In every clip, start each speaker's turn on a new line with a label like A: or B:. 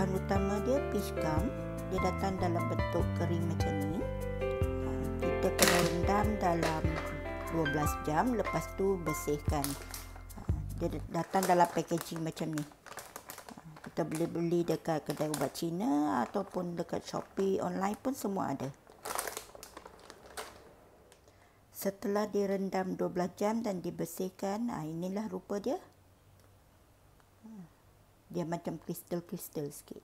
A: bahan utama dia gum. Dia datang dalam bentuk kering macam ni. Ha, kita kena rendam dalam 12 jam. Lepas tu bersihkan. Ha, dia datang dalam packaging macam ni. Ha, kita boleh beli dekat kedai ubat Cina ataupun dekat Shopee online pun semua ada. Setelah direndam 12 jam dan dibersihkan inilah rupa dia dia macam kristal-kristal sikit.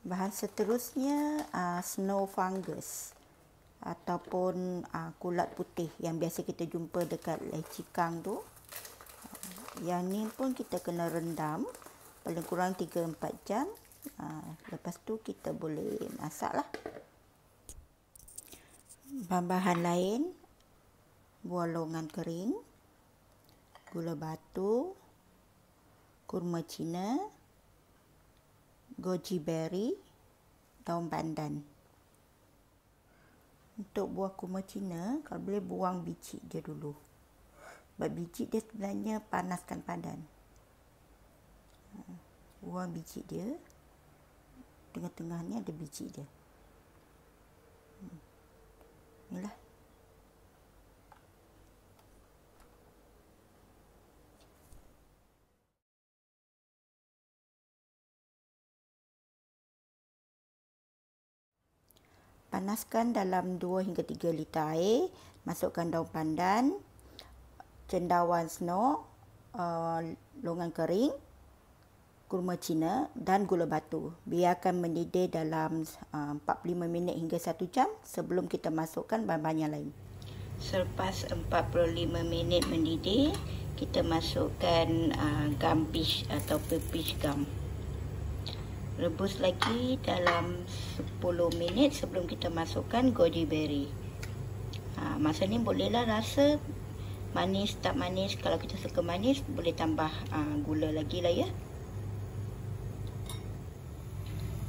A: Bahan seterusnya uh, snow fungus ataupun uh, kulat putih yang biasa kita jumpa dekat leci kang tu. Yang ni pun kita kena rendam paling kurang 3-4 jam. Uh, lepas tu kita boleh masak lah. Bahan-bahan lain buah longan kering, gula batu, kurma Cina, goji berry, daun pandan. Untuk buah kurma Cina, kalau boleh buang biji dia dulu. Sebab biji dia sebenarnya panaskan padan. Ha, buang biji dia. Tengah-tengah ni ada biji dia. Hmm. Inilah. Panaskan dalam 2 hingga 3 liter air. Masukkan daun pandan, cendawan snow, uh, longan kering, kurma cina dan gula batu. Biarkan mendidih dalam uh, 45 minit hingga 1 jam sebelum kita masukkan bahan-bahan yang lain. Selepas 45 minit mendidih, kita masukkan uh, gum peach atau peach gum rebus lagi dalam 10 minit sebelum kita masukkan goji berry. Ha, masa ni bolehlah rasa manis tak manis. Kalau kita suka manis boleh tambah uh, gula lagi lah ya.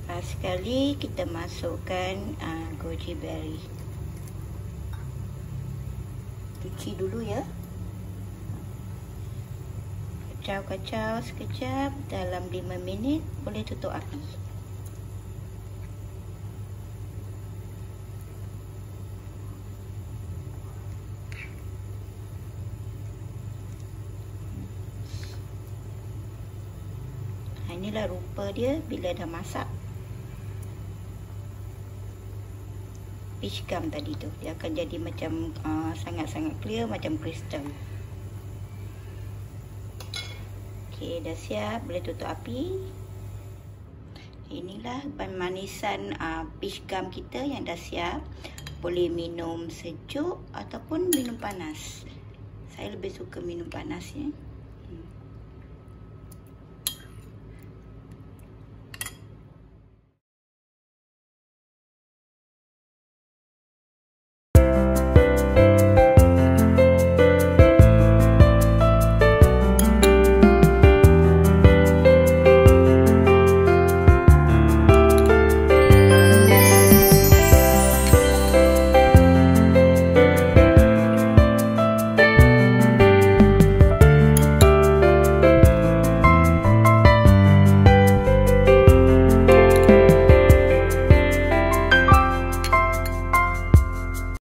A: Ha, sekali kita masukkan uh, goji berry. Cuci dulu ya kacau-kacau sekejap dalam 5 minit boleh tutup api. Ha, inilah rupa dia bila dah masak. Peach gum tadi tu dia akan jadi macam uh, sangat-sangat uh, clear macam kristal Okey, dah siap. Boleh tutup api. Inilah pemanisan uh, peach gum kita yang dah siap. Boleh minum sejuk ataupun minum panas. Saya lebih suka minum panas ya.